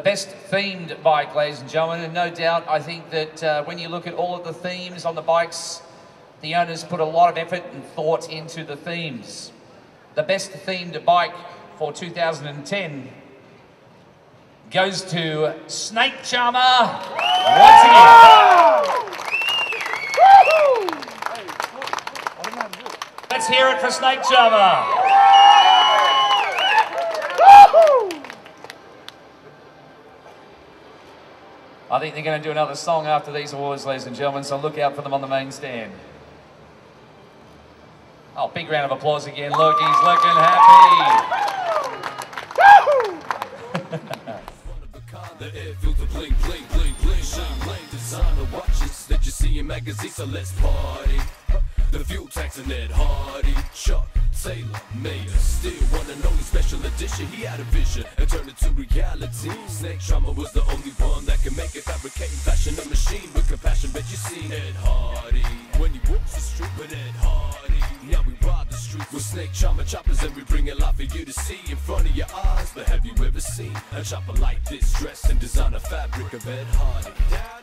best themed bike, ladies and gentlemen, and no doubt I think that uh, when you look at all of the themes on the bikes, the owners put a lot of effort and thought into the themes. The best themed bike for 2010 goes to Snake Charmer once again. Let's hear it for Snake Charmer. I think they're going to do another song after these awards, ladies and gentlemen, so look out for them on the main stand. Oh, big round of applause again. Look, he's looking happy. So let's party the fuel tanks and Hardy Chuck Taylor still special edition he had a vision and turned it to reality Snake Charmer was the only one but Hardy. When he walks the street with Ed Hardy. Now we ride the street with Snake Charmer choppers and we bring it live for you to see in front of your eyes. But have you ever seen a chopper like this dressed in designer fabric of Ed Hardy